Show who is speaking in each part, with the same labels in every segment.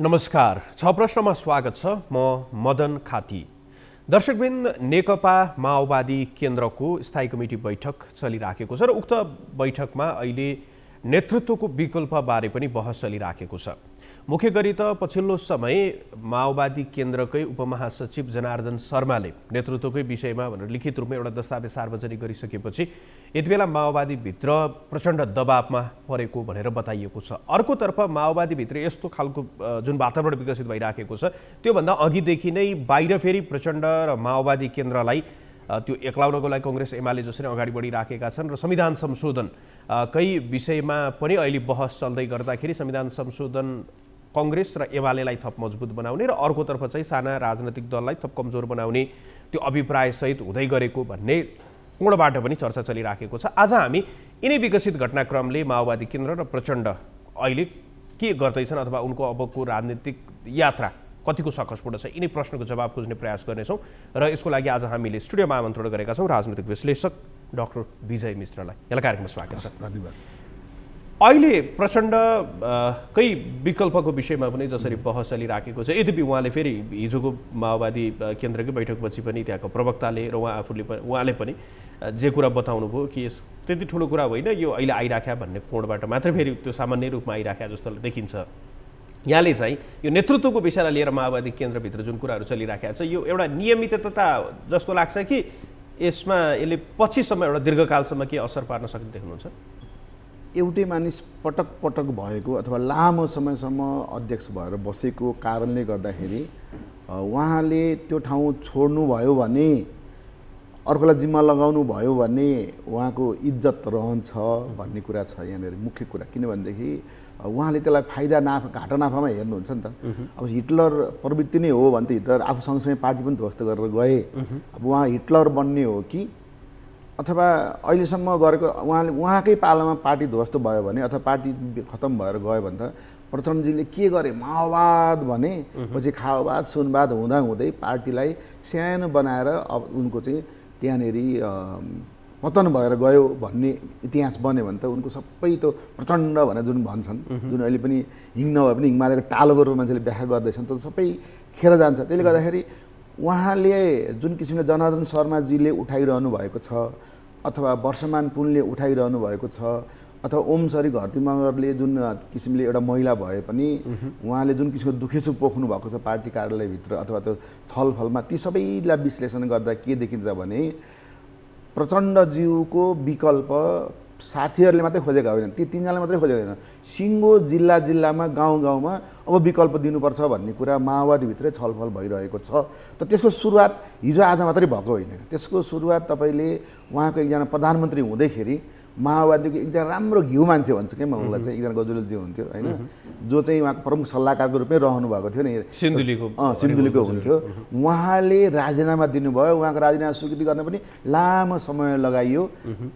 Speaker 1: नमस्कार। छ प्रश्नमा स्वागत छ। म मदन खाती। दर्शकबिन नेकपा माओवादी केन्द्रको स्थायी कमिटी बैठक चलिराखेको छ र उक्त बैठकमा अहिले नेतृत्वको विकल्पबारे पनि बहस चलिराखेको छ। मुख्य गरी त पछिल्लो समय माओवादी केन्द्रकै उपमहासचिव जनार्दन शर्माले नेतृत्वकै विषयमा भनेर लिखित रूपमा एउटा दस्तावेज सार्वजनिक गरिसकेपछि यति बेला माओवादीभित्र प्रचण्ड दबावमा परेको भनेर बताइएको छ। अर्कोतर्फ माओवादीभित्र यस्तो खालको जुन वातावरण विकसित भइराखेको छ त्योभन्दा अघिदेखि नै बाहिर फेरि प्रचण्ड र माओवादी केन्द्रलाई त्यो एक्लाउनको लागि कङ्ग्रेस एमाले जसरी अगाडि बढिराखेका छन् र संविधान संशोधन कै विषयमा पनि अहिले बहस चल्दै गर्दाखेरि संविधान संशोधन कङ्ग्रेस र एमालेलाई थप मजबुत बनाउने र अर्कोतर्फ चाहिँ साना राजनैतिक दललाई थप कमजोर बनाउने त्यो अभिप्रायसहित हुँदै गरेको भन्ने कोणबाट पनि चर्चा चलिराखेको छ। आज हामी यिनै विकसित घटनाक्रमले माओवादी केन्द्र र प्रचण्ड अहिले के गर्दैछन् अथवा उनको अबको राजनीतिक यात्रा कतिको सकसपूर्ण छ यिनै प्रश्नको जवाब खोज्ने प्रयास गर्नेछौँ र यसको लागि आज हामीले स्टुडियोमा आमन्त्रण गरेका छौँ राजनीतिक विश्लेषक डक्टर विजय मिश्रलाई। यसलाई कार्यक्रममा स्वागत छ। अहिले प्रचण्डकै विकल्पको विषयमा पनि जसरी बहस चलिराखेको छ यद्यपि उहाँले फेरि हिजोको माओवादी केन्द्रकै बैठकपछि पनि त्यहाँको प्रवक्ताले र उहाँ आफूले पनि उहाँले पनि जे कुरा बताउनु भयो कि यस त्यति ठुलो कुरा होइन यो अहिले आइराख्या भन्ने कोणबाट मात्रै फेरि त्यो सामान्य रूपमा आइराख्या जस्तो देखिन्छ। यहाँले चाहिँ यो नेतृत्वको विषयलाई लिएर माओवादी केन्द्रभित्र जुन कुराहरू चलिराखेको छ यो एउटा नियमितता जस्तो लाग्छ कि यसमा यसले पछिसम्म एउटा दीर्घकालसम्म के असर पार्न सक्ने देख्नुहुन्छ
Speaker 2: एउटै मानिस पटक पटक भएको अथवा लामो समयसम्म अध्यक्ष भएर बसेको कारणले गर्दाखेरि उहाँले त्यो ठाउँ छोड्नुभयो भने अर्कोलाई जिम्मा लगाउनु भयो भने उहाँको इज्जत रहन्छ भन्ने कुरा छ यहाँनिर मुख्य कुरा। किनभनेदेखि उहाँले त्यसलाई फाइदा नाफा घाटा नाफामा हेर्नुहुन्छ नि त। अब हिटलर प्रवृत्ति नै हो भने त हिटलर आफू सँगसँगै पार्टी पनि ध्वस्त गरेर गए। अब उहाँ हिटलर बन्ने हो कि अथवा अहिलेसम्म गरेको उहाँले उहाँकै पालामा पार्टी ध्वस्त भयो भने अथवा पार्टी खतम भएर गयो भने त प्रचण्डजीले के गरे माओवाद भने पछि खाओवाद सुनवाद हुँदा हुँदै पार्टीलाई सानो बनाएर अब उनको चाहिँ त्यहाँनिर पतन भएर गयो भन्ने इतिहास बन्यो भने त उनको सबै त्यो प्रचण्ड भनेर जुन भन्छन् जुन अहिले पनि हिङ नभए पनि हिङमालेको टालोको रूपमा मान्छेले व्याख्या गर्दैछन् त्यो सबै खेर जान्छ। त्यसले गर्दाखेरि उहाँले जुन किसिमले जनार्दन शर्माजीले उठाइरहनु भएको छ अथवा वर्षमान पुनले उठाइरहनु भएको छ अथवा ओमसरी घरती मगरले जुन किसिमले एउटा महिला भए पनि उहाँले जुन किसिमको दुखेसु पोख्नु भएको छ पार्टी कार्यालयभित्र अथवा त्यो छलफलमा ती सबैलाई विश्लेषण गर्दा के देखिन्छ भने प्रचण्डज्यूको विकल्प साथीहरूले मात्रै खोजेका होइन ती तिनजनाले मात्रै खोजेको होइन सिङ्गो जिल्ला जिल्लामा गाउँ गाउँमा अब विकल्प दिनुपर्छ भन्ने कुरा माओवादीभित्रै छलफल भइरहेको छ। त त्यसको सुरुवात हिजो आज मात्रै भएको होइन। त्यसको सुरुवात तपाईँले उहाँको एकजना प्रधानमन्त्री हुँदैखेरि माओवादीको एकजना राम्रो घिउ मान्छे भन्छु क्या म उसलाई चाहिँ एकजना गजुलजी हुन्थ्यो होइन? जो चाहिँ उहाँको प्रमुख सल्लाहकारको रूपमै रहनु भएको थियो नि।
Speaker 1: सिन्धुलीको
Speaker 2: अँ सिन्धुलीको हुन्थ्यो। उहाँले राजीनामा दिनुभयो उहाँको राजीनामा स्वीकृति गर्न पनि लामो समय लगाइयो।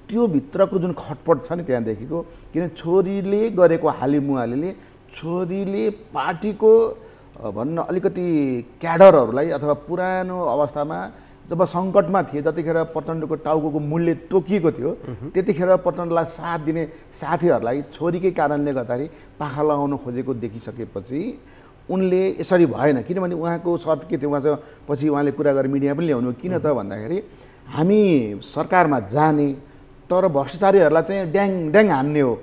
Speaker 2: त्यो भित्रको जुन खटपट छ नि त्यहाँदेखिको किन छोरीले गरेको हालिमुहालीले छोरीले पार्टीको भन्न अलिकति क्याडरहरूलाई अथवा पुरानो अवस्थामा जब सङ्कटमा थिए जतिखेर प्रचण्डको टाउको मूल्य तोकिएको थियो त्यतिखेर प्रचण्डलाई साथ दिने साथीहरूलाई छोरीकै कारणले गर्दाखेरि पाखा लगाउन खोजेको देखिसकेपछि उनले यसरी भएन। किनभने उहाँको सर्त के थियो उहाँसँग पछि उहाँले कुरा गरेर मिडिया पनि ल्याउनु किन त भन्दाखेरि हामी सरकारमा जाने तर भ्रष्टाचारीहरूलाई चाहिँ ड्याङ ड्याङ हान्ने हो।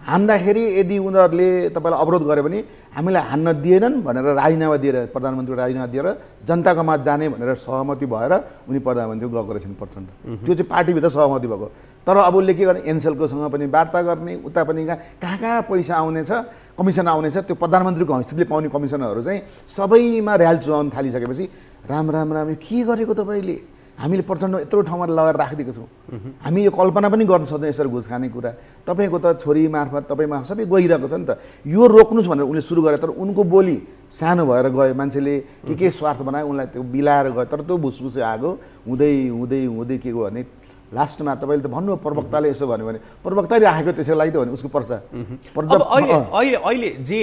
Speaker 2: हान्दाखेरि यदि उनीहरूले तपाईँलाई अवरोध गर्यो भने हामीलाई हान्न दिएनन् भनेर राजीनामा दिएर प्रधानमन्त्री राजीनामा दिएर जनताको माझ जाने भनेर सहमति भएर उनी प्रधानमन्त्री गएको रहेछन् प्रचण्ड। त्यो चाहिँ पार्टीभित्र सहमति भएको। तर अब उसले के गर्ने? एनसेलकोसँग पनि वार्ता गर्ने उता पनि कहाँ कहाँ पैसा आउनेछ कमिसन आउनेछ त्यो प्रधानमन्त्रीको हैसियतले पाउने कमिसनहरू चाहिँ सबैमा ऱ्याल चुहाउनु थालिसकेपछि राम राम राम के गरेको तपाईँले? हामीले प्रचण्ड यत्रो ठाउँमा लगाएर राखिदिएको छौँ। हामी यो कल्पना पनि गर्न सक्छौँ यसरी घुस खाने कुरा। तपाईँको त छोरी मार्फत तपाईँ मार्फत सबै गइरहेको छ नि त। यो रोक्नुहोस् भनेर उसले सुरु गरे तर उनको बोली सानो भएर गयो। मान्छेले के के स्वार्थ बनायो उनलाई त्यो बिलाएर गयो। तर त्यो भुसभुसे आगो हुँदै हुँदै हुँदै के गयो भने लास्टमा तपाईँले त भन्नु प्रवक्ताले यसो भन्यो भने। प्रवक्ताले राखेको त्यसको लागि त भने उसको पर्छ।
Speaker 1: अहिले अहिले अहिले जे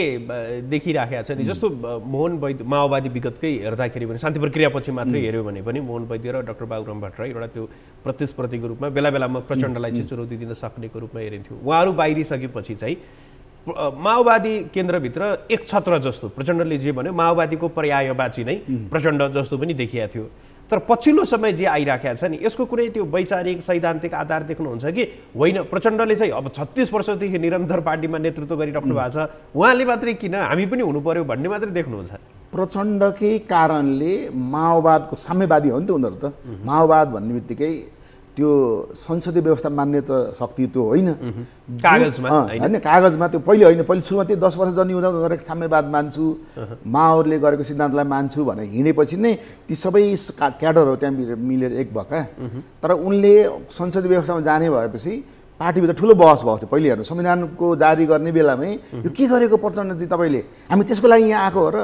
Speaker 1: देखिराखेको छ नि जस्तो मोहन वैद्य माओवादी विगतकै हेर्दाखेरि पनि शान्ति प्रक्रियापछि मात्रै हेऱ्यो भने पनि मोहन वैद्य र डक्टर बाबुराम भट्टराई एउटा त्यो प्रतिस्पर्धीको रूपमा बेला बेलामा प्रचण्डलाई चाहिँ चुनौती दिन सक्नेको रूपमा हेरिन्थ्यो। उहाँहरू बाहिरिसकेपछि चाहिँ माओवादी केन्द्रभित्र एक छत्र जस्तो प्रचण्डले जे भन्यो माओवादीको पर्यायवाची नै प्रचण्ड जस्तो पनि देखिएको थियो। तर पछिल्लो समय जे आइराखेको छ नि यसको कुनै त्यो वैचारिक सैद्धान्तिक आधार देख्नुहुन्छ कि? होइन प्रचण्डले चाहिँ अब छत्तिस वर्षदेखि निरन्तर पार्टीमा नेतृत्व गरिराख्नु भएको छ। उहाँले मात्रै किन? हामी पनि हुनु पर्यो भन्ने मात्रै देख्नुहुन्छ।
Speaker 2: प्रचण्डकै कारणले माओवादको साम्यवादी हो नि त उनीहरू त। माओवाद भन्ने बित्तिकै त्यो संसदीय व्यवस्था मान्ने त शक्ति त्यो होइन।
Speaker 1: होइन?
Speaker 2: कागजमा त्यो पहिले होइन पहिले सुरुमा त्यो दस वर्ष हुँदा गरेको साम्यवाद मान्छु माओले गरेको सिद्धान्तलाई मान्छु भनेर हिँडेपछि नै ती सबै क्याडरहरू त्यहाँ मिलेर- मिलेर एक भएका। तर उनले संसदीय व्यवस्थामा जाने भएपछि पार्टीभित्र ठुलो बहस भएको थियो। पहिले हेर्नु संविधानको जारी गर्ने बेलामै यो के गरेको प्रचण्ड चाहिँ तपाईँले? हामी त्यसको लागि यहाँ आएको हो र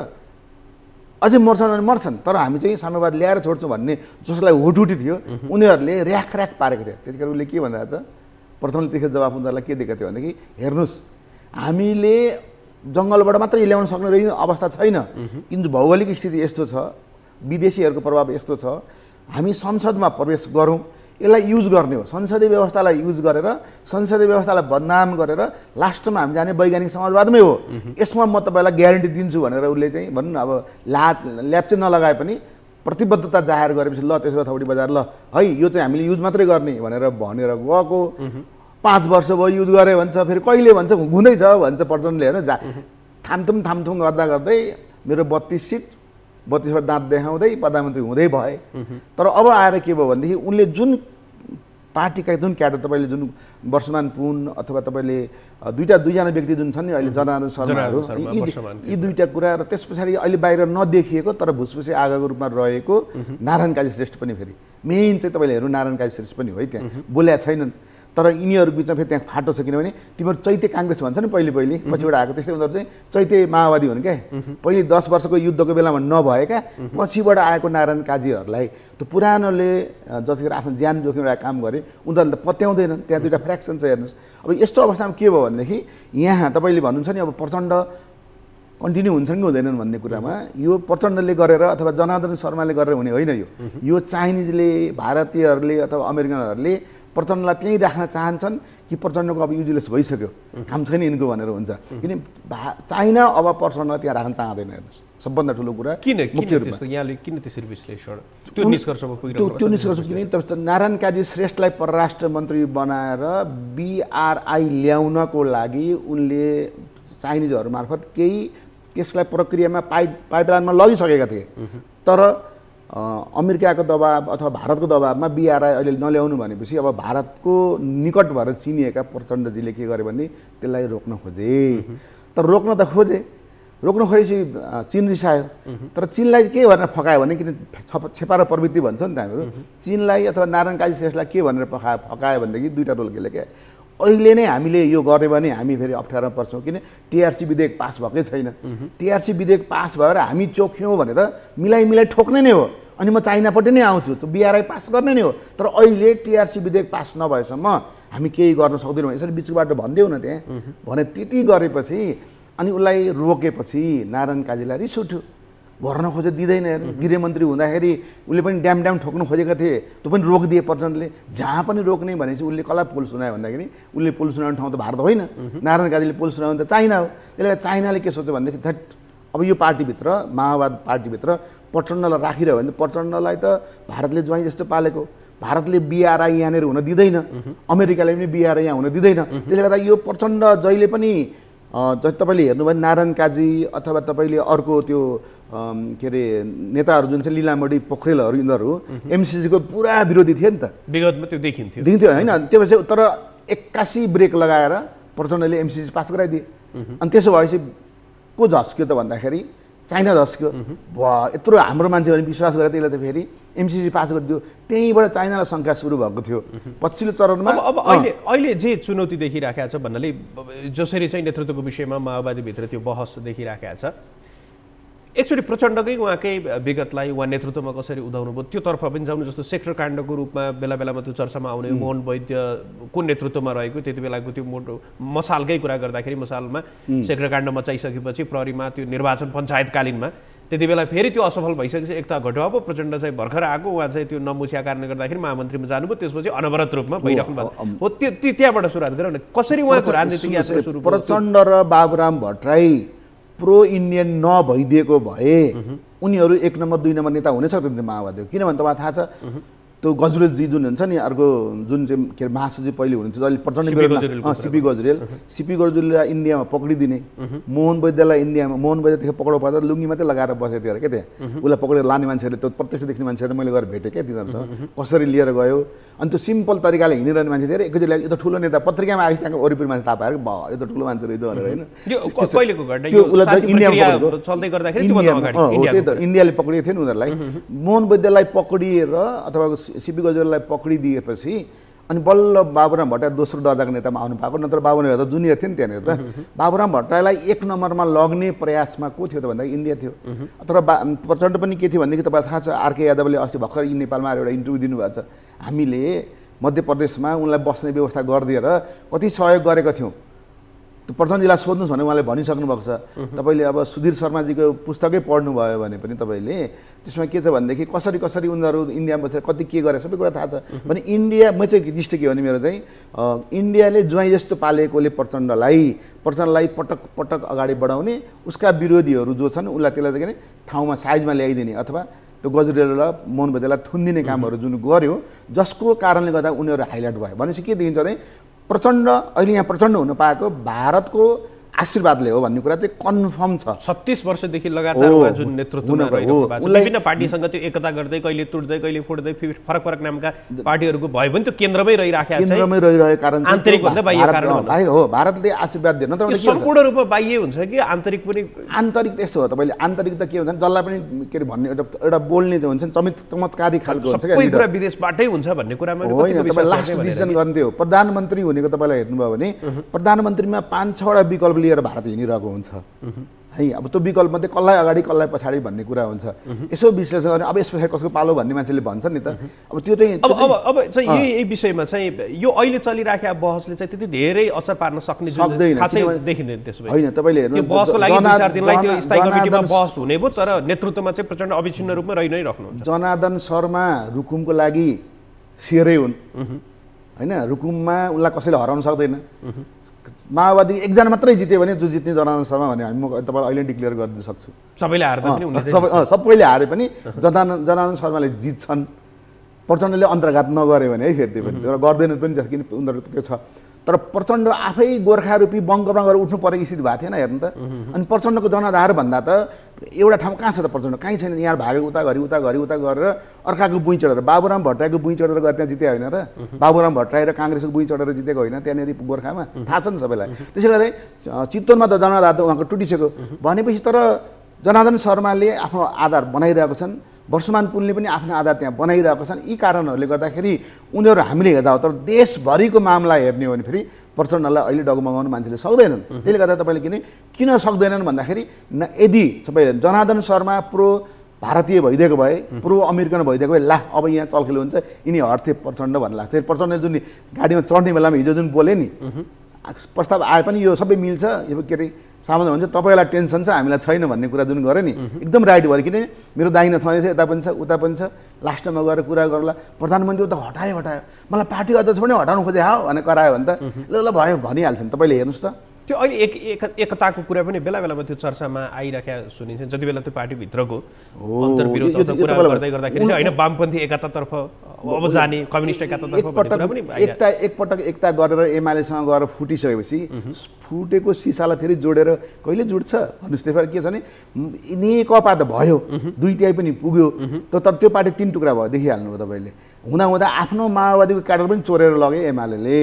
Speaker 2: अझै मर्छन् भने मर्छन् तर हामी चाहिँ साम्यवाद ल्याएर छोड्छौँ भन्ने जसलाई हुटुटी थियो उनीहरूले ऱ्याख ऱ्याख पारेको थियो। त्यतिखेर उसले के भनिरहेको छ प्रथमले त्यतिखेर जवाफ उनीहरूलाई के दिएको थियो भनेदेखि हेर्नुहोस् हामीले जङ्गलबाट मात्रै ल्याउन सक्ने रहेन अवस्था छैन। किन भौगोलिक स्थिति यस्तो छ विदेशीहरूको प्रभाव यस्तो छ। हामी संसदमा प्रवेश गरौँ यसलाई युज गर्ने हो। संसदीय व्यवस्थालाई युज गरेर संसदीय व्यवस्थालाई बदनाम गरेर लास्टमा हामी जाने वैज्ञानिक समाजवादमै हो। यसमा म तपाईँलाई ग्यारेन्टी दिन्छु भनेर उसले चाहिँ भनौँ न अब ला ल्याब चाहिँ नलगाए पनि प्रतिबद्धता जाहेर गरेपछि ल त्यसो भए थौडी बजार ल। है यो चाहिँ हामीले युज मात्रै गर्ने भनेर भनेर गएको। पाँच वर्ष भयो युज गरे भन्छ फेरि कहिले भन्छ हुँदैछ भन्छ प्रचण्डले हेर्नु जा। थामथुम थामथुम गर्दा गर्दै मेरो बत्तिस सिट बत्तिसबाट दाँत देखाउँदै प्रधानमन्त्री हुँदै भए। तर अब आएर के भयो भनेदेखि उनले जुन पार्टीका जुन क्याडर तपाईँले जुन वर्षमान पुन अथवा तपाईँले दुईवटा दुईजना व्यक्ति जुन छन् नि अहिले जनार्दन शर्माहरू यी- दुईवटा कुरा र त्यस पछाडि अहिले बाहिर नदेखिएको तर भुसभुसे आगाको रूपमा रहेको नारायण काजी श्रेष्ठ पनि फेरि। मेन चाहिँ तपाईँले हेर्नु नारायण काजी श्रेष्ठ पनि हो है त्यहाँ। बोल्या छैनन्। तर यिनीहरू बिचमा फेरि त्यहाँ फाटो छ किनभने तिमीहरू चैते काङ्ग्रेस भन्छ नि पहिले पहिले पछिबाट आएको त्यस्तै उनीहरू चाहिँ चैते माओवादी हुन् क्या। पहिले दस वर्षको युद्धको बेलामा नभएका पछिबाट आएको नारायण काजीहरूलाई। त्यो पुरानोले जतिखेर आफ्नो ज्यान जोखिम राखेर काम गरे उनीहरूले त पत्याउँदैनन्। त्यहाँ दुइटा फ्रेक्सन छ हेर्नुहोस्। अब यस्तो अवस्थामा के भयो भनेदेखि यहाँ तपाईँले भन्नुहुन्छ नि अब प्रचण्ड कन्टिन्यू हुन्छन् कि हुँदैनन् भन्ने कुरामा यो प्रचण्डले गरेर अथवा जनार्दन शर्माले गरेर हुने होइन यो। यो चाइनिजले भारतीयहरूले अथवा अमेरिकनहरूले प्रचण्डलाई त्यहीँ राख्न चाहन्छन् कि प्रचण्डको अब युजलेस भइसक्यो। काम छैन यिनको भनेर हुन्छ। किन भा चाइना अब प्रचण्डलाई त्यहाँ राख्न चाहँदैन हेर्नुहोस्। सबभन्दा ठुलो कुरा
Speaker 1: किन किन
Speaker 2: मुख्य रूपमा।
Speaker 1: यहाँले किन त्यसरी विश्लेषण? त्यो निष्कर्षमा पुगिरहनु
Speaker 2: त्यो निष्कर्ष तपाईँ नारायण काजी श्रेष्ठलाई परराष्ट्र मन्त्री बनाएर बिआरआई ल्याउनको लागि उनले चाइनिजहरू मार्फत केही त्यसलाई प्रक्रियामा पाइप पाइपलाइनमा लगिसकेका थिए। तर अमेरिकाको दबाब अथवा भारतको दबाबमा बिआरआई अहिले नल्याउनु भनेपछि अब भारतको निकट भएर चिनिएका प्रचण्डजीले के गरे भने त्यसलाई रोक्न खोजे। तर रोक्न त खोजे। रोक्न खोजेपछि चिन रिसायो। तर चिनलाई के भनेर फकायो भने किन छप- छेपा र प्रवृत्ति भन्छ नि त हामीहरू। चिनलाई अथवा नारायण काजी श्रेष्ठलाई के भनेर फकायो फकायो भनेदेखि दुईवटा रोल खेल्यो क्या अहिले नै हामीले यो गऱ्यो भने हामी फेरि अप्ठ्यारोमा पर्छौँ किन? टिआरसी विधेयक पास भएकै छैन। टिआरसी विधेयक पास भएर हामी चोख्यौँ भनेर मिलाइ मिलाइ ठोक्ने नै हो अनि म चाइनापट्टि नै आउँछु बिआरआई पास गर्ने नै हो। तर अहिले टिआरसी विधेयक पास नभएसम्म हामी केही गर्न सक्दैनौँ। यसरी बिचको बाटो भनिदेऊ न त्यहाँ भने त्यति गरेपछि अनि उसलाई रोकेपछि नारायण काजीलाई रिस उठ्यो। गर्न खोजे दिँदैन। गृहमन्त्री हुँदाखेरि उसले पनि ड्याम ड्याम ठोक्नु खोजेका थिए त्यो पनि रोकिदिए प्रचण्डले। जहाँ पनि रोक्ने भनेपछि उसले कसलाई पुल सुनायो भन्दाखेरि उसले पुल सुनाउने ठाउँ त भारत होइन। नारायण गाजीले पुल सुनाउने त चाइना हो। त्यसले गर्दा चाइनाले के सोच्यो भनेदेखि धट अब यो पार्टीभित्र माओवाद पार्टीभित्र प्रचण्डलाई राखिरह्यो भने प्रचण्डलाई त भारतले ज्वाइँ जस्तो पालेको। भारतले बिआरआई यहाँनिर हुन दिँदैन। अमेरिकाले पनि बिआरआई यहाँ हुन दिँदैन। त्यसले गर्दा यो प्रचण्ड जहिले पनि जति तपाईँले हेर्नुभयो भने नारायण काजी अथवा तपाईँले अर्को त्यो के अरे नेताहरू जुन चाहिँ लिलामडी पोखरेलहरू यिनीहरू एमसिसीको पुरा विरोधी थिए नि त।
Speaker 1: विगतमा त्यो देखिन्थ्यो।
Speaker 2: देखिन्थ्यो होइन? त्यो भएपछि तर एक्कासी ब्रेक लगाएर प्रचण्डले एमसिसी पास गराइदिए। अनि त्यसो भएपछि को झस्क्यो त भन्दाखेरि चाइना झस्क्यो वा यत्रो हाम्रो मान्छेहरूले विश्वास गरेर त्यसले त फेरि एमसिसी पास गरिदियो त्यहीँबाट चाइनालाई शङ्का सुरु भएको थियो पछिल्लो चरणमा
Speaker 1: अब अहिले अहिले जे चुनौती देखिराखेको छ भन्नाले जसरी चाहिँ नेतृत्वको विषयमा माओवादीभित्र त्यो बहस देखिराखेको छ एकचोटि प्रचण्डकै उहाँकै विगतलाई उहाँ नेतृत्वमा कसरी उदाउनु भयो? त्योतर्फ पनि जाउँ जस्तो सेक्टर काण्डको रूपमा बेला बेलामा त्यो चर्चामा आउने मोहन वैद्यको नेतृत्वमा रहेको त्यति बेलाको त्यो मोटो मसालकै कुरा गर्दाखेरि मसालमा सेक्टर काण्ड मचाइसकेपछि प्रहरीमा त्यो निर्वाचन पञ्चायतकालीनमा त्यति बेला फेरि त्यो असफल भइसकेपछि एक त घटुवा पो प्रचण्ड चाहिँ भर्खर आएको उहाँ चाहिँ त्यो नमुसिया कारणले गर्दाखेरि महामन्त्रीमा जानुभयो त्यसपछि अनवरत रूपमा भइराख्नु भएको हो। त्यो त्यो त्यहाँबाट सुरुवात गरौँ न। कसरी उहाँको राजनीतिक यात्रा सुरु भयो?
Speaker 2: प्रचण्ड र बाबुराम भट्टराई प्रो इन्डियन नभइदिएको भए उनीहरू एक नम्बर दुई नम्बर नेता हुनै सक्दैन माओवादीको किनभने तपाईँलाई थाहा छ त्यो गजरेलजी जुन हुन्छ नि अर्को जुन चाहिँ के अरे महासचिव पहिले हुनुहुन्थ्यो अहिले प्रचण्ड
Speaker 1: सिपी
Speaker 2: गजरेल। सिपी गजरेललाई इन्डियामा पक्रिदिने। मोहन वैद्यलाई इन्डियामा मोहन वैद्यदेखि पक्राउ पर्दा लुङ्गी मात्रै लगाएर बसेको थियो अरे क्या त्यहाँ उसलाई पक्रेर लाने मान्छेहरूले त्यो प्रत्यक्ष देख्ने मान्छेहरू मैले गएर भेटेँ क्या तिनीहरूसँग कसरी लिएर गयो? अनि त्यो सिम्पल तरिकाले हिँडिरहने मान्छे थियो अरे। एकैचोटि यो त ठुलो नेता पत्रिकामा आएपछि त्यहाँको वरिपरि मान्छे थाहा पाएर भयो यो त ठुलो मान्छे रहेछ भनेर होइन। इन्डियाले पक्रिएको थियो नि उनीहरूलाई मोहन वैद्यलाई पक्रिएर अथवा सिपी गजरेललाई पक्रिदिएपछि अनि बल्ल बाबुराम भट्टराई दोस्रो दर्जाको नेतामा आउनु पाएको नत्र बाबुराम भट्टराई त जुनियर थियो नि त्यहाँनिर त। बाबुराम भट्टराईलाई एक नम्बरमा लग्ने प्रयासमा को थियो त भन्दा इन्डिया थियो। तर बा प्रचण्ड पनि के थियो भनेदेखि तपाईँलाई थाहा छ आरके यादवले अस्ति भर्खर नेपालमा एउटा इन्टरभ्यू दिनुभएको छ। हामीले मध्य प्रदेशमा उनलाई बस्ने व्यवस्था गरिदिएर कति सहयोग गरेका थियौँ। प्रचण्डजीलाई सोध्नुहोस् भने उहाँले भनिसक्नु भएको छ। तपाईँले अब सुधीर शर्माजीको पुस्तकै पढ्नुभयो भने पनि तपाईँले त्यसमा के छ भनेदेखि कसरी कसरी उनीहरू इन्डियामा बसेर कति के गरे सबै कुरा थाहा छ। भने इन्डिया म चाहिँ दृष्टि के भने मेरो चाहिँ इन्डियाले ज्वाइँ जस्तो पालेकोले प्रचण्डलाई प्रचण्डलाई पटक पटक अगाडि बढाउने उसका विरोधीहरू जो छन् उसलाई त्यसलाई चाहिँ ठाउँमा साइजमा ल्याइदिने अथवा त्यो गजरेल र मोहन भैद्यलाई थुनिदिने कामहरू जुन गर्यो जसको कारणले गर्दा उनीहरू हाइलाइट भयो। भनेपछि के देखिन्छ भने प्रचण्ड अहिले यहाँ प्रचण्ड हुन पाएको भारतको आशीर्वादले हो भन्ने कुरा चाहिँ कन्फर्म छ।
Speaker 1: छत्तिस वर्षदेखि लगातार उहाँ जुन नेतृत्वमा विभिन्न पार्टीसँग त्यो एकता गर्दै कहिले तुट्दै कहिले फुट्दै फेरि फरक फरक नामका पार्टीहरूको भयो भने त्यो केन्द्रमै रहिराखेको
Speaker 2: केन्द्रमै रहिरहेको कारण
Speaker 1: आन्तरिक भन्दा बाह्य कारण।
Speaker 2: बाहिर हो। भारतले आशीर्वाद के हुन्छ?
Speaker 1: सम्पूर्ण रूपमा बाह्य हुन्छ कि आन्तरिक पनि?
Speaker 2: आन्तरिक त्यस्तो हो। तपाईँले आन्तरिक त के हुन्छ जसलाई पनि के अरे भन्ने एउटा एउटा बोल्ने जो हुन्छ नि चमित चमत्कारी खालको हुन्छ।
Speaker 1: कुरा विदेशबाटै हुन्छ भन्ने कुरामा
Speaker 2: लास्ट डिसिजन? गर्ने हो। प्रधानमन्त्री हुनेको तपाईँलाई हेर्नुभयो भने प्रधानमन्त्रीमा पाँच छवटा विकल्प लिएर भारत हिँडिरहेको हुन्छ। है अब त्यो विकल्प मध्ये कसलाई अगाडि कसलाई पछाडि भन्ने कुरा हुन्छ। यसो विश्लेषण गर्ने अब यस पछाडि कसको पालो भन्ने मान्छेले भन्छ नि त। अब त्यो चाहिँ
Speaker 1: अब अब अब चाहिँ यही यही विषयमा चाहिँ यो अहिले चलिराखेका बहसले चाहिँ त्यति धेरै असर पार्न सक्ने
Speaker 2: सक्दैन,
Speaker 1: खासै
Speaker 2: किनभने-
Speaker 1: देखिँदैन त्यसो भए।
Speaker 2: होइन तपाईँले हेर्नु
Speaker 1: बहसको लागि दुई चार दिनलाई त्यो स्थायी कमिटीमा बहस हुने भयो तर नेतृत्वमा चाहिँ प्रचण्ड अविच्छिन्न रूपमा रहि नै राख्नुहुन्छ
Speaker 2: जनार्दन शर्मा रुकुमको लागि सेरै हुन्। होइन रुकुममा उसलाई कसैले हराउन सक्दैन। माओवादी एकजना मात्रै जित्यो भने जो जित्ने शर्मा भने हामी म तपाईँलाई अहिले डिक्लेयर गरिदिन सक्छु।
Speaker 1: सबैले हार्दा चाहिँ
Speaker 2: सबै सबैले हारे पनि जनार्दन जनार्दन शर्माले जित्छन्। प्रचण्डले अन्तर्घात नगरे भने है फेरि पनि। तर गर्दैन पनि किन उनीहरू त्यो छ। तर प्रचण्ड आफै गोर्खा रूपी बङ्गमा गएर उठ्नु परेको स्थिति भएको थिएन हेर्नु त। अनि प्रचण्डको जनाधार भन्दा त एउटा ठाउँ कहाँ छ त प्रचण्ड? कहीँ छैन यहाँ भागेको उता घरि उता घरि उता गरेर अर्काको बुइँ चढेर बाबुराम भट्टराईको बुइँ चढेर गएर त्यहाँ जिते होइन र? बाबुराम भट्टराई र काङ्ग्रेसको बुइँ चढेर जितेको होइन त्यहाँनिर गोर्खामा? थाहा छ नि सबैलाई। त्यसैले गर्दा चितवनमा त जनाधार त उहाँको टुटिसक्यो। भनेपछि तर जनार्दन शर्माले आफ्नो आधार बनाइरहेको छन्। वर्षमान पुनले पनि आफ्नो आधार त्यहाँ बनाइरहेको छन्। यी कारणहरूले गर्दाखेरि उनीहरू हामीले हेर्दा हो तर देशभरिको मामला हेर्ने हो भने फेरि प्रचण्डलाई अहिले डगमगाउनु मान्छेले सक्दैनन्। त्यसले गर्दा तपाईँले किन किन सक्दैनन् भन्दाखेरि न यदि सबै जनार्दन शर्मा प्रो भारतीय भइदिएको भए प्रो अमेरिकन भइदिएको भए ला अब यहाँ चलखेल हुन्छ यिनी हर्थे प्रचण्ड भन्नु लाग्छ। प्रचण्डले जुन गाडीमा चढ्ने बेलामा हिजो जुन बोले नि प्रस्ताव आए पनि यो सबै मिल्छ। यो के अरे सामान्य भन्छ तपाईँलाई टेन्सन छ हामीलाई छैन भन्ने कुरा जुन गऱ्यो नि एकदम राइट भयो। किनभने मेरो दाहिना छँदैछ यता पनि छ उता पनि छ। लास्टमा गएर कुरा गरौँला प्रधानमन्त्री त हटायो हटायो। मलाई पार्टी अध्यक्ष पनि हटाउनु खोजे हो भने करायो भने त ल ल भयो भनिहाल्छ नि। तपाईँले हेर्नुहोस् त।
Speaker 1: त्यो अहिले एक एक- एकताको कुरा पनि बेला बेलामा त्यो चर्चामा आइराखेका सुनिन्छ। जति बेला त्यो पार्टीभित्रको अन्तर्विरोध कुरा गर्दै गर्दाखेरि चाहिँ होइन वामपन्थी एकतातर्फ अब जाने कम्युनिस्ट एकतातर्फ
Speaker 2: एकता एकपटक एकता गरेर एमालेसँग गएर फुटिसकेपछि फुटेको सिसालाई फेरि जोडेर कहिले जुट्छ? भन्नुहोस् त्यसबाट के छ भने नेकपा त भयो। दुईटाइ पनि पुग्यो। तर त्यो पार्टी तिन टुक्रा भयो देखिहाल्नु हो तपाईँले। हुँदा हुँदा आफ्नो माओवादीको क्याडर पनि चोरेर लगे एमाले।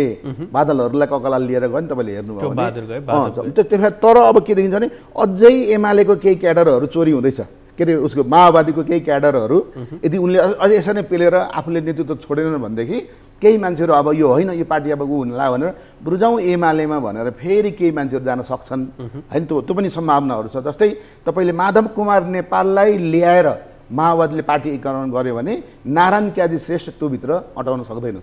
Speaker 2: बादलहरूलाई ककला लिएर गयो नि तपाईँले हेर्नुभयो त्यसमा तर अब के देखिन्छ भने अझै एमालेको केही क्याडरहरू चोरी हुँदैछ। के अरे उसको माओवादीको केही क्याडरहरू यदि उनले अझ यसरी नै पेलेर आफूले नेतृत्व छोडेनन् भनेदेखि केही मान्छेहरू अब यो होइन यो पार्टी अब ऊ हुन्ला भनेर बरु जाउँ एमालेमा भनेर फेरि केही मान्छेहरू जान सक्छन्। होइन त्यो त्यो पनि सम्भावनाहरू छ। जस्तै तपाईँले माधव कुमार नेपाललाई ल्याएर माओवादीले पार्टी एकीकरण गर्यो भने नारायण क्याजी श्रेष्ठ त्योभित्र अटाउन सक्दैन।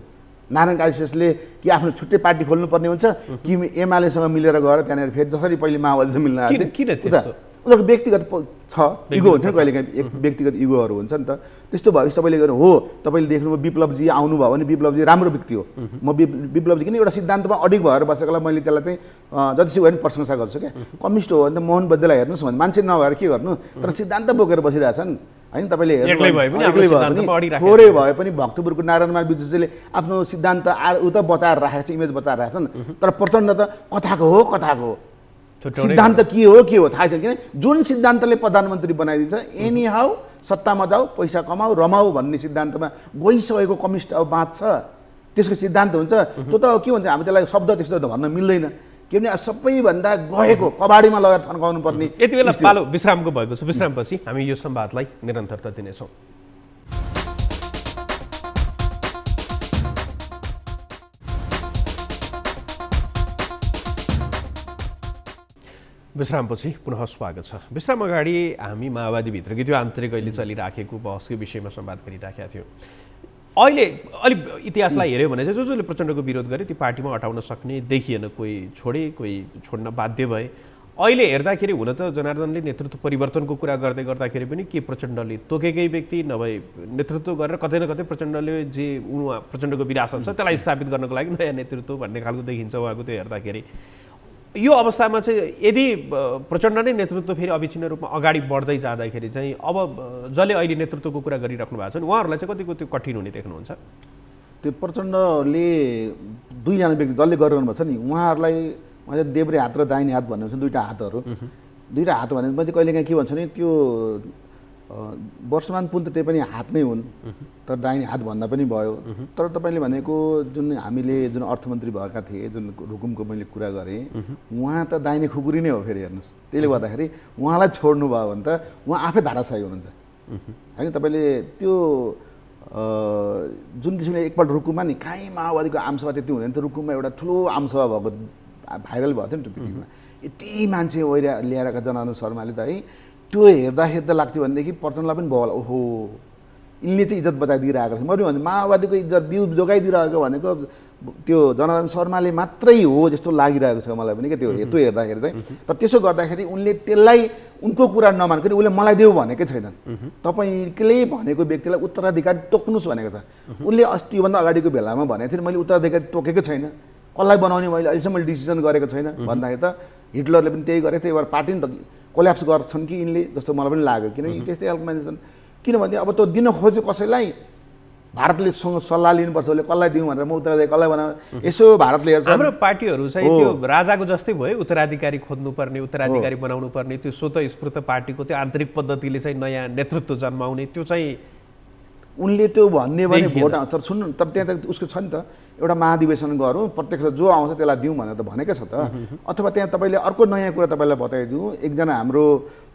Speaker 2: नारायण काजी श्रेष्ठले कि आफ्नो छुट्टै पार्टी खोल्नुपर्ने हुन्छ कि एमालेसँग मिलेर गएर त्यहाँनिर फेरि जसरी पहिले माओवादीसँग मिल्न
Speaker 1: किन-?
Speaker 2: उनीहरूको व्यक्तिगत छ इगो हुन्छ नि कहिलेकाहीँ एक व्यक्तिगत इगोहरू हुन्छ नि त। त्यस्तो भएपछि तपाईँले गर्नु हो तपाईँले देख्नुभयो विप्लवजी आउनुभयो भने विप्लवजी राम्रो व्यक्ति हो म विप- विप्लवजी किन एउटा सिद्धान्तमा अडिग भएर बसेकोलाई मैले त्यसलाई चाहिँ अँ, जतिसक्दो भयो नि प्रशंसा गर्छु क्या। कम्युनिस्ट हो भने त मोहन बद्देलाई हेर्नुहोस् भने मान्छे नभएर के गर्नु? तर सिद्धान्त बोकेर बसिरहेछन्। होइन तपाईँले थोरै भए पनि भक्तपुरको नारायणमा विद्युतले आफ्नो सिद्धान्त आ उ त बचाएर राखेको छ इमेज बचाएर राखेको छन् तर प्रचण्ड त कथाको हो कथाको हो। सिद्धान्त के हो के हो थाहा छैन। किन? जुन सिद्धान्तले प्रधानमन्त्री बनाइदिन्छ एनी हाउ सत्तामा जाऊ पैसा कमाऊ रमाऊ भन्ने सिद्धान्तमा गइसकेको कम्युनिस्ट अब बाँच्छ त्यसको सिद्धान्त हुन्छ। त्यो त के भन्छ हामी त्यसलाई शब्द त्यस्तो त भन्न मिल्दैन। किनभने सबैभन्दा गएको कबाडीमा लगेर थन्काउनु पर्ने
Speaker 1: यति बेला पालो विश्रामको भएको छ विश्रामपछि हामी यो संवादलाई निरन्तरता दिनेछौँ। विश्रामपछि पुनः स्वागत छ। विश्राम अगाडि हामी माओवादीभित्रको त्यो आन्तरिक अहिले चलिराखेको बहसकै विषयमा संवाद गरिराखेका थियौँ। अहिले अलिक इतिहासलाई हेऱ्यो भने चाहिँ जो जसले प्रचण्डको विरोध गरे त्यो पार्टीमा हटाउन सक्ने देखिएन कोही छोडे कोही छोड्न बाध्य भए। अहिले हेर्दाखेरि हुन त जनार्दनले नेतृत्व परिवर्तनको कुरा गर्दै गर्दाखेरि पनि के प्रचण्डले तोकेकै व्यक्ति नभए नेतृत्व गरेर कतै न कतै प्रचण्डले जे उहाँ प्रचण्डको विरासत छ त्यसलाई स्थापित गर्नको लागि नयाँ नेतृत्व भन्ने खालको देखिन्छ उहाँको त्यो हेर्दाखेरि। यो अवस्थामा चाहिँ यदि प्रचण्ड नै नेतृत्व फेरि अविच्छिन्न रूपमा अगाडि बढ्दै जाँदाखेरि चाहिँ अब जसले अहिले नेतृत्वको कुरा गरिराख्नु भएको छ नि उहाँहरूलाई चाहिँ कतिको त्यो कठिन हुने देख्नुहुन्छ?
Speaker 2: त्यो प्रचण्डले दुईजना व्यक्ति जसले गरिरहनु भएको छ नि उहाँहरूलाई उहाँ चाहिँ देब्रे हात र दाहिने हात भन्ने हुन्छ दुईवटा हातहरू। दुईवटा हात भने चाहिँ कहिलेकाहीँ के भन्छ भने त्यो वर्षमान पुन त त्यही पनि हात नै हुन् तर दाहिने हात भन्दा पनि भयो। तर तपाईँले भनेको जुन हामीले जुन अर्थमन्त्री भएका थिए जुन रुकुमको मैले कुरा गरेँ उहाँ। त दाहिने खुकुरी नै हो फेरि हेर्नुहोस्। त्यसले गर्दाखेरि उहाँलाई छोड्नु भयो भने त उहाँ आफै धाराशाही हुनुहुन्छ। होइन तपाईँले त्यो जुन किसिमले एकपल्ट रुकुममा नि काहीँ माओवादीको आमसभा त्यति हुँदैन थियो। रुकुममा एउटा ठुलो आमसभा भएको भाइरल भएको थियो नि त्यो पिक्चरमा यति मान्छे ओइरा ल्याएर जनार्दन शर्माले त है त्यो हेर्दा हेर्दा लाग्थ्यो भनेदेखि प्रचण्डलाई पनि भयो होला। ओहो। यिनले चाहिँ इज्जत बचाइदिइरहेको छ मैले भने माओवादीको इज्जत बिउ जोगाइदिइरहेको भनेको त्यो जनार्दन शर्माले मात्रै हो जस्तो लागिरहेको छ मलाई पनि क्या त्यो त्यो हेर्दाखेरि चाहिँ। तर त्यसो गर्दाखेरि उनले त्यसलाई उनको कुरा नमान्कन उसले मलाई देऊ भनेकै छैनन्। तपाईँले भनेको व्यक्तिलाई उत्तराधिकारी तोक्नुहोस् भनेको छ। उसले अस्ति योभन्दा अगाडिको बेलामा भनेको थियो मैले उत्तराधिकारी तोकेको छैन। कसलाई बनाउने मैले अहिलेसम्म मैले डिसिजन गरेको छैन। भन्दाखेरि त हिटलरले पनि त्यही गरे। त्यही भएर पार्टी नि त कोल्याप्स गर्छन् कि यिनले जस्तो मलाई पनि लाग्यो। किनकि त्यस्तै खालको मान्छे छन् किनभने अब त्यो दिन खोज्यो कसैलाई भारतले सँग सल्लाह लिनुपर्छ उसले कसलाई दिउँ भनेर म उत्तराधिकारी कसलाई बनाऊ यसो भारतले हेर्छ।
Speaker 1: हाम्रो पार्टीहरू चाहिँ। त्यो राजाको जस्तै भयो उत्तराधिकारी खोज्नुपर्ने उत्तराधिकारी बनाउनु पर्ने त्यो स्वत स्फूर्त पार्टीको त्यो आन्तरिक पद्धतिले चाहिँ नयाँ नेतृत्व जन्माउने त्यो चाहिँ
Speaker 2: उनले त्यो भन्ने भने। भोट तर सुन्नु तर त्यहाँ त उसको छ नि त। एउटा महाधिवेशन गरौँ प्रत्यक्ष जो आउँछ त्यसलाई दिउँ भनेर त भनेकै छ त। अथवा त्यहाँ तपाईँले अर्को नयाँ कुरा तपाईँलाई बताइदिउँ एकजना हाम्रो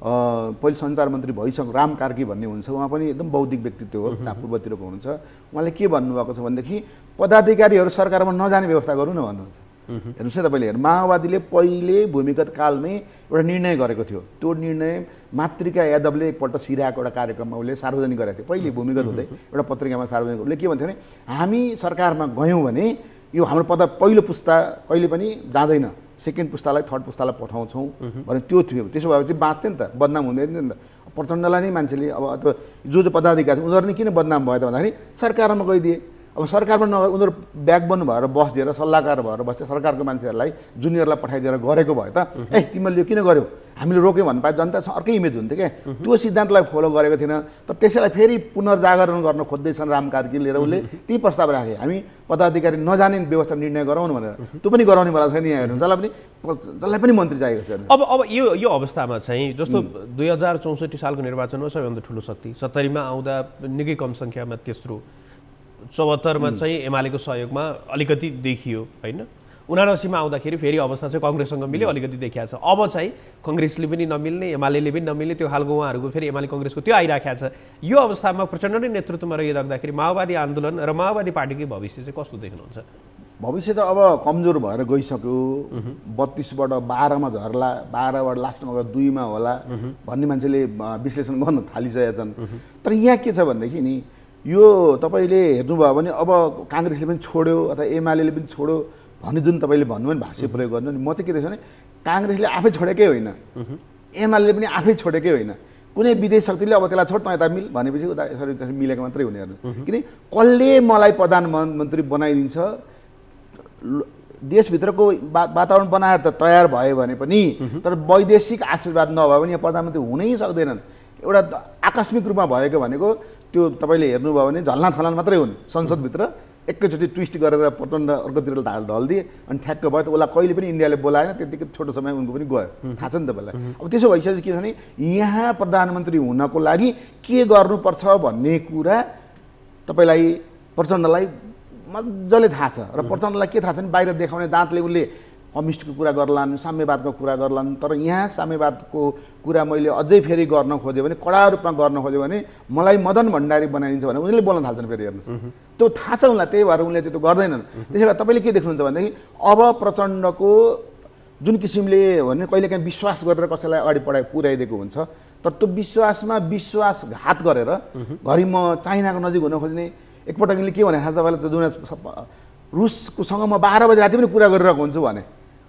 Speaker 2: पहिले सञ्चार मन्त्री भइसक्नु राम कार्की भन्ने हुनुहुन्छ उहाँ पनि एकदम बौद्धिक व्यक्तित्व हो त्यहाँ पूर्वतिरको हुनुहुन्छ। उहाँले के भन्नुभएको छ भनेदेखि पदाधिकारीहरू सरकारमा नजाने व्यवस्था गरौँ न भन्नुहुन्छ। हेर्नुहोस् है तपाईँले हेर्नु माओवादीले पहिले भूमिगत कालमै एउटा निर्णय गरेको थियो। त्यो निर्णय मातृका यादवले एकपल्ट सिराको एउटा कार्यक्रममा उसले सार्वजनिक गरेको थियो। पहिले भूमिगत हुँदै एउटा पत्रिकामा सार्वजनिक उसले के भन्थ्यो भने हामी सरकारमा गयौँ भने यो हाम्रो पद पहिलो पुस्ता कहिले पनि जाँदैन। सेकेन्ड पुस्तालाई थर्ड पुस्तालाई पठाउँछौँ। भने त्यो थियो। त्यसो भए चाहिँ बाँच्थ्यो नि त। बदनाम हुँदैन नि त। प्रचण्डलाई नै मान्छेले अब अथवा जो जो पदाधिकारी उनीहरू नै किन बदनाम भयो त भन्दाखेरि सरकारमा गइदिए। अब सरकारमा नगएर उनीहरू ब्याकबोन भएर बसिदिएर सल्लाहकार भएर बसेर सरकारको मान्छेहरूलाई जुनियरलाई पठाइदिएर गरेको भयो त ए तिमीले यो किन गर्यौ? हामीले रोक्यौँ भने पाए जनतासँग अर्कै इमेज हुन्थ्यो क्या त्यो सिद्धान्तलाई फलो गरेको थिएन। तर त्यसैलाई फेरि पुनर्जागरण गर्न खोज्दैछन् राम कार्की लिएर उसले। त्यही प्रस्ताव राखे। हामी पदाधिकारी नजाने व्यवस्था निर्णय गराउनु भनेर। त्यो पनि गराउनेवाला छैन यहाँ हेर्नु। जसलाई पनि जसलाई पनि मन्त्री चाहिएको छ
Speaker 1: अब अब यो यो अवस्थामा चाहिँ जस्तो दुई हजार चौसठी सालको निर्वाचनमा सबैभन्दा ठुलो शक्ति सत्तरीमा आउँदा निकै कम सङ्ख्यामा तेस्रो चौहत्तरमा चाहिँ एमालेको सहयोगमा अलिकति देखियो होइन? उनासीमा आउँदाखेरि फेरि अवस्था चाहिँ कङ्ग्रेससँग मिल्यो अलिकति देखिया छ। अब चाहिँ कङ्ग्रेसले पनि नमिल्ने एमाले पनि नमिल्ने त्यो खालको उहाँहरूको फेरि एमाले कङ्ग्रेसको त्यो आइराखेको छ। यो अवस्थामा प्रचण्ड नै नेतृत्वमा रहिराख्दाखेरि माओवादी आन्दोलन र माओवादी पार्टीकै भविष्य चाहिँ कस्तो देख्नुहुन्छ?
Speaker 2: भविष्य त अब कमजोर भएर गइसक्यो। बत्तिसबाट बाह्रमा झर्ला बाह्रबाट लास्टमा गएर दुईमा होला भन्ने मान्छेले विश्लेषण गर्न थालिसकेका छन्। तर यहाँ के छ भनेदेखि नि यो तपाईँले हेर्नुभयो भने अब काङ्ग्रेसले पनि छोड्यो अथवा एमाले पनि छोड्यो भन्ने जुन तपाईँले भन्नुभयो नि भाष्य प्रयोग गर्नु नि म चाहिँ के देख्छु भने काङ्ग्रेसले आफै छोडेकै होइन। एमाले पनि आफै छोडेकै होइन। कुनै विदेश शक्तिले अब त्यसलाई छोड त यता मिल भनेपछि उता यसरी त्यसरी मिलेको मात्रै हुनेहरू किन कसले मलाई प्रधानमन्त्री बनाइदिन्छ? देशभित्रको वा वातावरण बनाएर त तयार भयो भने पनि तर वैदेशिक आशीर्वाद नभयो भने यहाँ प्रधानमन्त्री हुनै सक्दैनन्। एउटा आकस्मिक रूपमा भएको भनेको त्यो तपाईँले हेर्नुभयो भने झल्लान थलान मात्रै हुन् संसदभित्र। एकैचोटि ट्विस्ट गरेर प्रचण्ड अर्कोतिर ढाल ढलिदिए अनि ठ्याक्क भयो त उसलाई कहिले पनि इन्डियाले बोलाएन त्यतिकै छोटो समय उनको पनि गयो। थाहा छ नि तपाईँलाई। अब त्यसो भइसकेपछि के भने यहाँ प्रधानमन्त्री हुनको लागि के गर्नुपर्छ भन्ने कुरा तपाईँलाई प्रचण्डलाई मजाले थाहा छ। र प्रचण्डलाई के थाहा छ भने बाहिर देखाउने दाँतले उसले कम्युनिस्टको कुरा गर्लान् साम्यवादको कुरा गर्लान् तर यहाँ साम्यवादको कुरा मैले अझै फेरि गर्न खोजेँ भने कडा रूपमा गर्न खोज्यो भने मलाई मदन भण्डारी बनाइदिन्छ भने उनीहरूले बोल्न थाल्छन् फेरि हेर्नुहोस्। त्यो थाहा छ उनलाई त्यही भएर उनले त्यो गर्दैनन्। त्यसै भए तपाईँले के देख्नुहुन्छ भनेदेखि अब प्रचण्डको जुन किसिमले भने कहिलेकाहीँ विश्वास गरेर कसैलाई अगाडि बढाइ पुर्याइदिएको हुन्छ तर त्यो विश्वासमा विश्वासघात गरेर घरि म चाइनाको नजिक हुन खोज्ने एकपटक यिनले के भने थाहा छ तपाईँलाई त्यो जुन रुसकोसँग म बाह्र बजी राति पनि कुरा गरिरहेको हुन्छु भने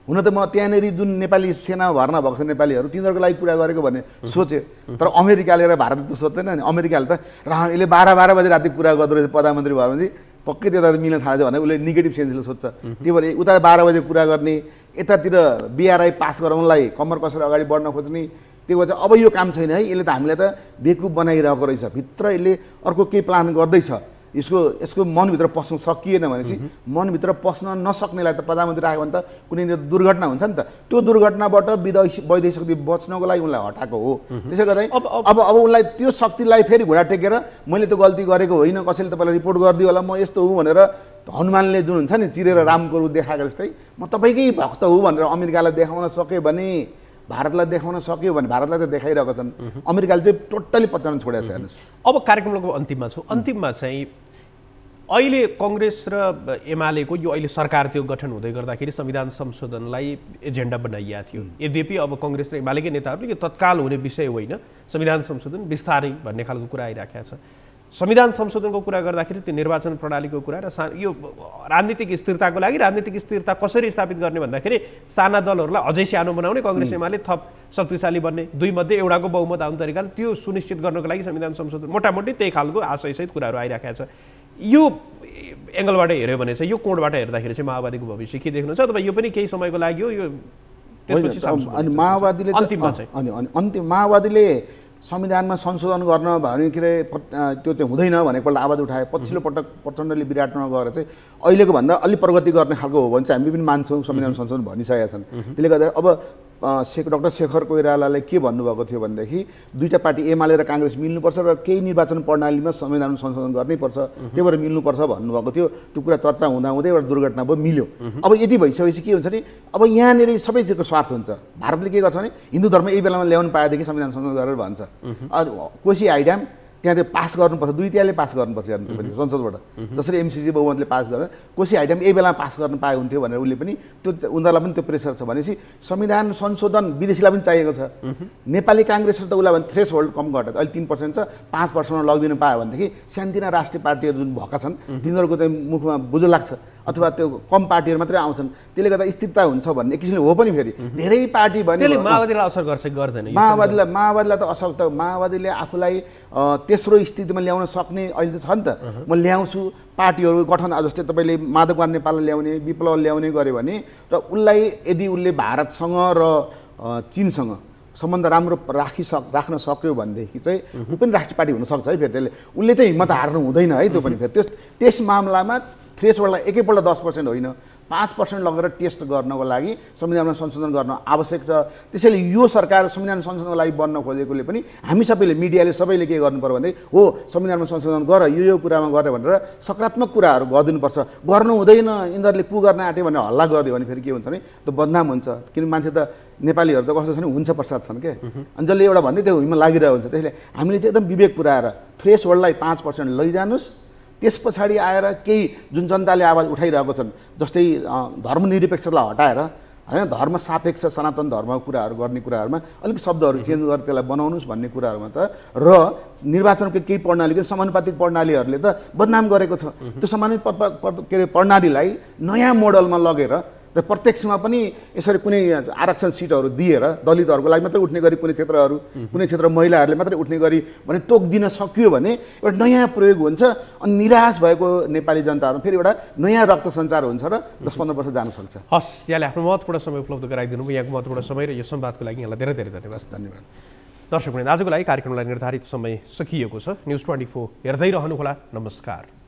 Speaker 2: हुन त म त्यहाँनिर जुन नेपाली सेना भर्ना भएको छ नेपालीहरू तिनीहरूको लागि कुरा गरेको भन्ने सोचेँ। तर अमेरिकाले र भारतले त सोध्दैन नि। अमेरिकाले त र यसले बाह्र बाह्र बजी राति कुरा गर्दो रहेछ प्रधानमन्त्री भयो भने पक्कै त्यता मिल्न थालेछ भने उसले नेगेटिभ सेन्सले सोध्छ त्यही भएर उता बाह्र बजे कुरा गर्ने यतातिर बिआरआई पास गराउनलाई कम्मर कसेर अगाडि बढ्न खोज्ने त्यो भएर अब यो काम छैन है। यसले त हामीलाई त बेकुब बनाइरहेको रहेछ। भित्र यसले अर्को केही प्लान गर्दैछ। यसको यसको मनभित्र पस्न सकिएन भनेपछि मनभित्र पस्न नसक्नेलाई त प्रधानमन्त्री आयो भने त कुनै दुर्घटना हुन्छ नि त। त्यो दुर्घटनाबाट विदेशी वैदेशिक शक्ति बच्नको लागि उनलाई हटाएको हो। त्यसै गर्दा
Speaker 1: अब- अब-
Speaker 2: अब अब उनलाई त्यो शक्तिलाई फेरि घुँडा टेकेर मैले त्यो गल्ती गरेको होइन कसैले तपाईँलाई रिपोर्ट गरिदियो होला म यस्तो हुँ भनेर हनुमानले जुन हुन्छ नि चिरेर रामको रूप देखाएको जस्तै म तपाईँकै भक्त हुँ भनेर अमेरिकालाई देखाउन सक्यो भने भारतलाई देखाउन सक्यो भने भारतलाई त देखाइरहेको छन्। अमेरिकाले चाहिँ टोटल्ली पत्याउन छोडेको छ हेर्नुहोस्।
Speaker 1: अब कार्यक्रमको अन्तिममा छु। अन्तिममा चाहिँ अहिले कङ्ग्रेस र एमालेको यो अहिले सरकार त्यो गठन हुँदै गर्दाखेरि संविधान संशोधनलाई एजेन्डा बनाइएको थियो। यद्यपि अब कङ्ग्रेस र एमालेकै नेताहरूले यो तत्काल हुने विषय होइन संविधान संशोधन बिस्तारै भन्ने खालको कुरा आइराखेको छ। संविधान संशोधनको कुरा गर्दाखेरि त्यो निर्वाचन प्रणालीको कुरा र सा यो राजनीतिक स्थिरताको लागि राजनीतिक स्थिरता कसरी स्थापित गर्ने भन्दाखेरि साना दलहरूलाई अझै सानो बनाउने कङ्ग्रेस एमाले थप शक्तिशाली बन्ने दुई मध्ये एउटाको बहुमत आउने तरिकाले त्यो सुनिश्चित गर्नको लागि संविधान संशोधन मोटामोटी त्यही खालको आशयसहित कुराहरू आइराखेको छ। यो एङ्गलबाट हेऱ्यो भने चाहिँ यो कोणबाट हेर्दाखेरि चाहिँ माओवादीको भविष्य के देख्नुहुन्छ अथवा यो पनि केही समयको लागि हो यो
Speaker 2: अनि। माओवादीले
Speaker 1: अन्तिममा चाहिँ।
Speaker 2: अनि अनि अन्तिम माओवादीले संविधानमा संशोधन गर्न भने के अरे त्यो चाहिँ हुँदैन भनेकोपल्ट आवाज उठाए पछिल्लो पटक प्रचण्डले विराटमा गएर चाहिँ अहिलेको भन्दा अलिक प्रगति गर्ने खालको हो भने चाहिँ हामी पनि मान्छौँ संविधान संशोधन भनिसकेका छन्। त्यसले गर्दा अब शेख डक्टर शेखर कोइरालाले के भन्नुभएको थियो भनेदेखि दुईवटा पार्टी एमाले र काङ्ग्रेस मिल्नुपर्छ र केही निर्वाचन प्रणालीमा संविधान संशोधन गर्नैपर्छ त्यही भएर मिल्नुपर्छ भन्नुभएको थियो। त्यो कुरा चर्चा हुँदा हुँदै एउटा दुर्घटना भयो मिल्यो। अब यति भइसकेपछि के हुन्छ भने अब यहाँनिर सबैको स्वार्थ हुन्छ। भारतले के गर्छ भने हिन्दू धर्म यही बेलामा ल्याउनु पाएदेखि संविधान संशोधन गरेर भन्छ। कोसी हाइड्याम त्यहाँ त्यो पास गर्नुपर्छ दुई तिहारले पास गर्नुपर्छ हेर्नु पनि संसदबाट। जसरी एमसिसी बहुमतले पास गरेर कोसी हाइड्याम यही बेलामा पास गर्न पाए हुन्थ्यो भनेर उसले पनि त्यो उनीहरूलाई पनि त्यो प्रेसर छ भनेपछि संविधान संशोधन विदेशीलाई पनि चाहिएको छ। नेपाली काङ्ग्रेसले त उसलाई भने थ्रेस होल्ड कम घटाएको अहिले तिन पर्सेन्ट छ पाँच पर्सेन्टमा लगिदिनु पायो भनेदेखि सानतिना राष्ट्रिय पार्टीहरू जुन भएका छन् तिनीहरूको चाहिँ मुखमा बुझो लाग्छ। अथवा त्यो कम पार्टीहरू मात्रै आउँछन्। त्यसले गर्दा स्थिरता हुन्छ भन्ने किसिमले हो पनि फेरि। धेरै पार्टी भने
Speaker 1: माओवादीलाई असर गर्छ गर्दैन
Speaker 2: माओवादीलाई माओवादीलाई त असर त माओवादीले आफूलाई तेस्रो स्थितिमा ल्याउन सक्ने अहिले त छ नि त। म ल्याउँछु पार्टीहरू गठन जस्तै तपाईँले माधवकुमार नेपाललाई ल्याउने विप्लव ल्याउने गऱ्यो भने र उसलाई यदि उसले भारतसँग र चिनसँग सम्बन्ध राम्रो राखिसक राख्न सक्यो भनेदेखि चाहिँ ऊ पनि राष्ट्रिय पार्टी हुनसक्छ है फेरि त्यसले। उसले चाहिँ हिम्मत हार्नु हुँदैन है त्यो पनि फेरि। त्यस त्यस मामलामा थ्रेसहोल्डलाई एकैपल्ट दस पर्सेन्ट होइन। पाँच पर्सेन्ट लगेर टेस्ट गर्नको लागि संविधानमा संशोधन गर्न आवश्यक छ। त्यसैले यो सरकार संविधान संशोधनको लागि बन्न खोजेकोले पनि हामी सबैले मिडियाले सबैले के गर्नु पर्यो भने हो संविधानमा संशोधन गर यो यो कुरामा गर भनेर सकारात्मक कुराहरू गरिदिनुपर्छ। गर्नु हुँदैन यिनीहरूले पु गर्न आँट्यो भनेर हल्ला गरिदियो भने फेरि के हुन्छ भने त्यो बदनाम हुन्छ। किन मान्छे त नेपालीहरू त कस्तो छ भने हुन्छ प्रसाद छन् क्या अनि जसले एउटा भन्दै त्यो हिँड्मा लागिरहेको हुन्छ। त्यसले हामीले चाहिँ एकदम विवेक पुऱ्याएर थ्रेस होल्डलाई पाँच पर्सेन्ट लैजानुहोस् त्यस पछाडि आएर केही जुन जनताले आवाज उठाइरहेको छन् जस्तै धर्मनिरपेक्षलाई हटाएर होइन धर्म सापेक्ष सनातन धर्मको कुराहरू गर्ने कुराहरूमा अलिक शब्दहरू चेन्ज गरेर त्यसलाई बनाउनुहोस् भन्ने कुराहरूमा त र निर्वाचनको केही प्रणाली के समानुपातिक प्रणालीहरूले त बदनाम गरेको छ। त्यो समानुपात के अरे प्रणालीलाई नयाँ मोडलमा लगेर र प्रत्यक्षमा पनि यसरी कुनै आरक्षण सिटहरू दिएर दलितहरूको लागि मात्रै उठ्ने गरी कुनै क्षेत्रहरू कुनै क्षेत्र महिलाहरूले मात्रै उठ्ने गरी भने तोक दिन सकियो भने एउटा नयाँ प्रयोग हुन्छ अनि निराश भएको नेपाली जनताहरू फेरि एउटा नयाँ रक्त सञ्चार हुन्छ र दस पन्ध्र वर्ष जान सक्छ।
Speaker 1: हस् यहाँले आफ्नो महत्त्वपूर्ण समय उपलब्ध गराइदिनु। भयो यहाँको महत्त्वपूर्ण समय र यो संवादको लागि यहाँलाई धेरै धेरै धन्यवाद।
Speaker 2: धन्यवाद।
Speaker 1: दर्शकवृन्द आजको लागि कार्यक्रमलाई निर्धारित समय सकिएको छ। न्युज ट्वेन्टी फोर हेर्दै रहनुहोला। नमस्कार।